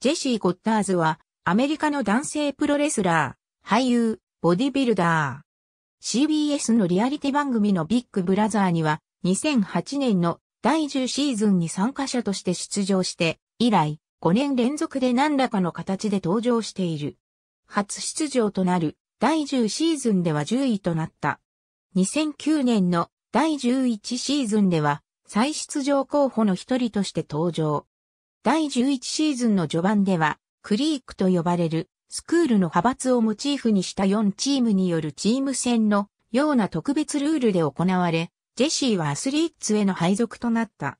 ジェシー・ゴッターズは、アメリカの男性プロレスラー、俳優、ボディビルダー。CBS のリアリティ番組のビッグブラザーには、2008年の第10シーズンに参加者として出場して、以来、5年連続で何らかの形で登場している。初出場となる第10シーズンでは10位となった。2009年の第11シーズンでは再出場候補の一人として登場。第11シーズンの序盤では、クリークと呼ばれるスクールの派閥をモチーフにした4チームによるチーム戦のような特別ルールで行われ、ジェシーはアスリーツへの配属となった。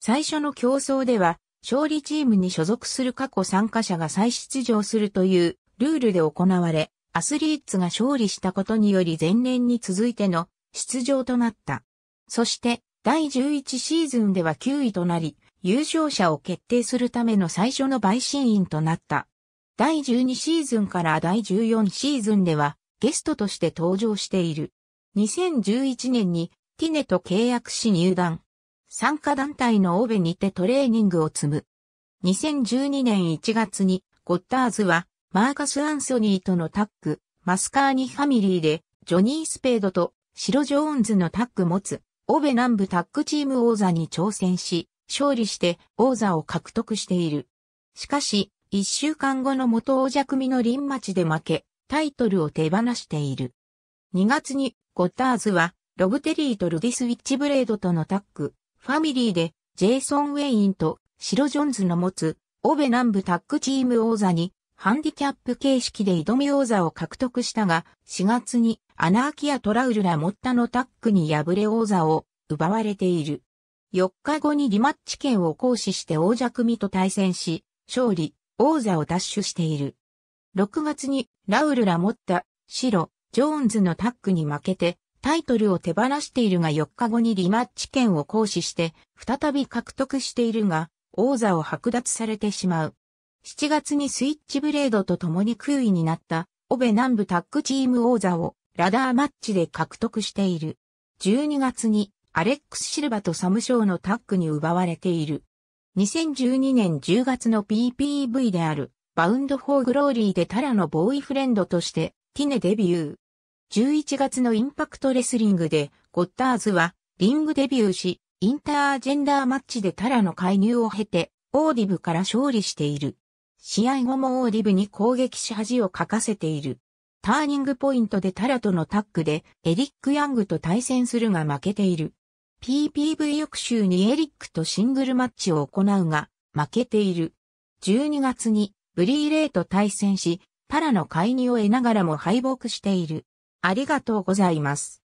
最初の競争では、勝利チームに所属する過去参加者が再出場するというルールで行われ、アスリーツが勝利したことにより前年に続いての出場となった。そして、第11シーズンでは9位となり、優勝者を決定するための最初の陪審員となった。第12シーズンから第14シーズンではゲストとして登場している。2011年にティネと契約し入団。参加団体のオベにてトレーニングを積む。2012年1月にゴッターズはマーカス・アンソニーとのタッグ、マスカーニファミリーでジョニー・スペードとシロ・ジョーンズのタッグ持つオベ南部タッグチーム王座に挑戦し、勝利して王座を獲得している。しかし、一週間後の元王者組のリンマチで負け、タイトルを手放している。2月に、ゴッターズは、ロブテリーとルディスウィッチブレードとのタッグ、ファミリーで、ジェイソン・ウェインとシロ・ジョンズの持つ、オベ南部タッグチーム王座に、ハンディキャップ形式で挑み王座を獲得したが、4月にアナーキア・トラウルラ・モッタのタッグに敗れ王座を奪われている。4日後にリマッチ権を行使して王者組と対戦し、勝利、王座を奪取している。6月にラウルラ持った白、ジョーンズのタッグに負けてタイトルを手放しているが4日後にリマッチ権を行使して再び獲得しているが王座を剥奪されてしまう。7月にスイッチブレードと共に空位になったオベ南部タッグチーム王座をラダーマッチで獲得している。12月にアレックス・シルバとサムショーのタッグに奪われている。2012年10月の PPV である、バウンド・フォー・グローリーでタラのボーイフレンドとして、 TNA デビュー。11月のインパクトレスリングで、ゴッダーズは、リングデビューし、インタージェンダーマッチでタラの介入を経て、 ODB から勝利している。試合後も ODB に攻撃し恥をかかせている。ターニングポイントでタラとのタッグでエリック・ヤングと対戦するが負けている。TPV 翌週にエリックとシングルマッチを行うが、負けている。12月にブリーレイと対戦し、パラの介入を得ながらも敗北している。ありがとうございます。